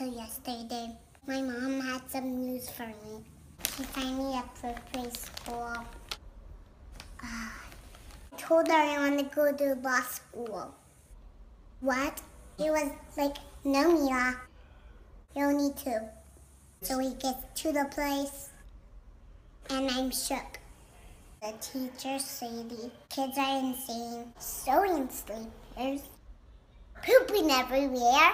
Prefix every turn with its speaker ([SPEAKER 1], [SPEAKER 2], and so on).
[SPEAKER 1] So yesterday, my mom had some news for me. She signed me up for preschool. Uh, I told her I want to go to law school. What? It was like, no, Mila. You don't need to. So we get to the place, and I'm shook. The teacher say the kids are insane, sewing sleepers, pooping everywhere.